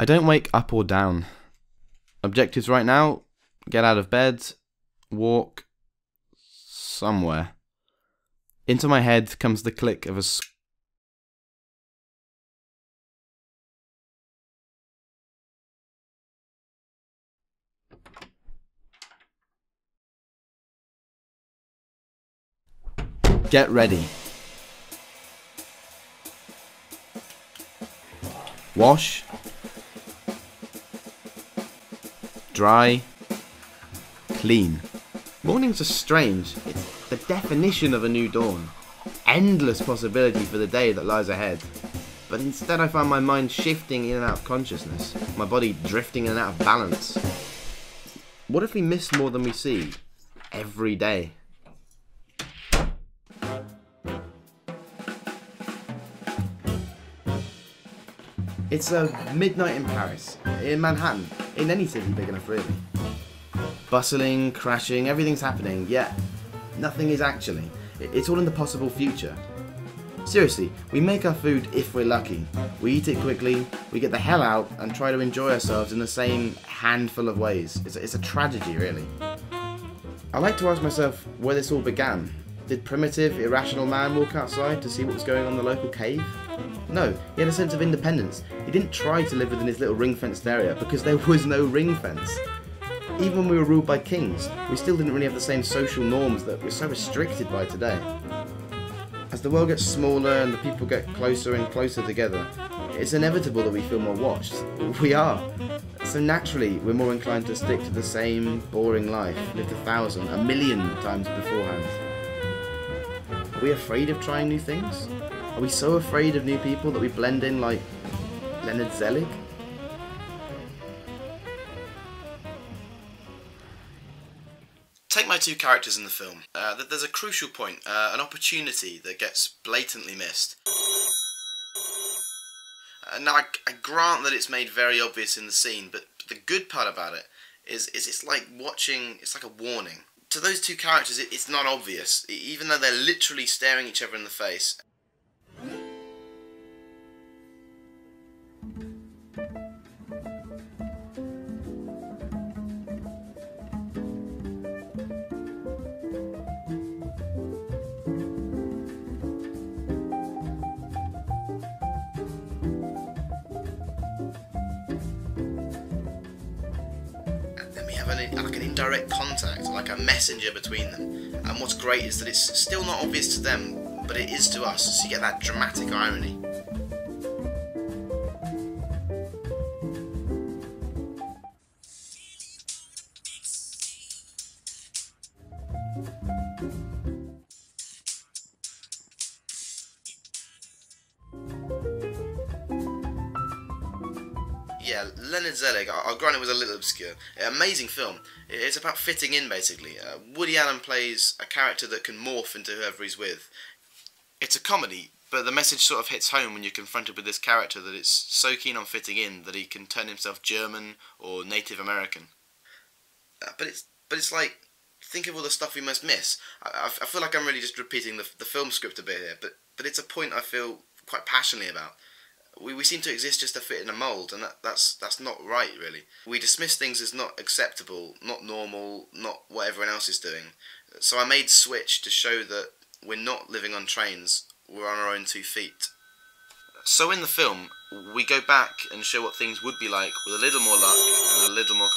I don't wake up or down. Objectives right now get out of bed, walk somewhere. Into my head comes the click of a Get ready. Wash. Dry. Clean. Mornings are strange. It's the definition of a new dawn. Endless possibility for the day that lies ahead. But instead, I find my mind shifting in and out of consciousness, my body drifting in and out of balance. What if we miss more than we see every day? It's a midnight in Paris, in Manhattan, in any city big enough, really. Bustling, crashing, everything's happening, yet nothing is actually. It's all in the possible future. Seriously, we make our food if we're lucky. We eat it quickly, we get the hell out, and try to enjoy ourselves in the same handful of ways. It's a, it's a tragedy, really. I like to ask myself where this all began. Did primitive, irrational man walk outside to see what was going on in the local cave? No, he had a sense of independence. He didn't try to live within his little ring fenced area because there was no ring fence. Even when we were ruled by kings, we still didn't really have the same social norms that we're so restricted by today. As the world gets smaller and the people get closer and closer together, it's inevitable that we feel more watched. We are. So naturally, we're more inclined to stick to the same boring life lived a thousand, a million times beforehand. Are we afraid of trying new things? Are we so afraid of new people that we blend in like Leonard Zelig? Take my two characters in the film. Uh, there's a crucial point, uh, an opportunity that gets blatantly missed. Uh, now, I, I grant that it's made very obvious in the scene, but the good part about it is, is it's like watching, it's like a warning. To those two characters, it, it's not obvious, even though they're literally staring each other in the face. Like an indirect contact, like a messenger between them. And what's great is that it's still not obvious to them, but it is to us, so you get that dramatic irony. Yeah, Leonard Zelig, I- grant it was a little obscure. Amazing film. It's about fitting in, basically. Uh, Woody Allen plays a character that can morph into whoever he's with. It's a comedy, but the message sort of hits home when you're confronted with this character that is so keen on fitting in that he can turn himself German or Native American. Uh, but it's but it's like think of all the stuff we must miss. I, I, I feel like I'm really just repeating the, the film script a bit here, but but it's a point I feel quite passionately about. We, we seem to exist just to fit in a mould, and that, that's that's not right, really. We dismiss things as not acceptable, not normal, not what everyone else is doing. So I made Switch to show that we're not living on trains, we're on our own two feet. So in the film, we go back and show what things would be like with a little more luck and a little more